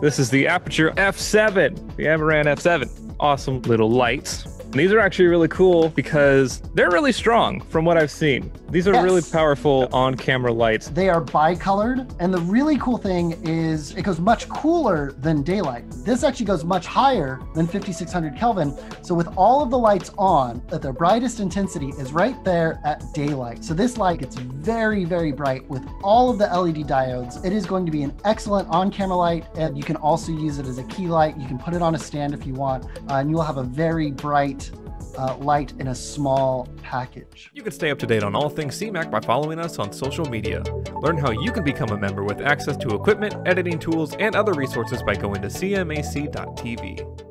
This is the Aputure F7, the Amaran F7. Awesome little lights. And these are actually really cool because they're really strong from what I've seen. These are Yes. really powerful on camera lights. They are bicolored, and the really cool thing is it goes much cooler than daylight. This actually goes much higher than 5600 Kelvin. So with all of the lights on, at their brightest intensity is right there at daylight. So this light gets very, very bright with all of the LED diodes. It is going to be an excellent on-camera light, and you can also use it as a key light. You can put it on a stand if you want, uh, and you will have a very bright uh, light in a small package. You can stay up to date on all things CMAC by following us on social media. Learn how you can become a member with access to equipment, editing tools, and other resources by going to cmac.tv.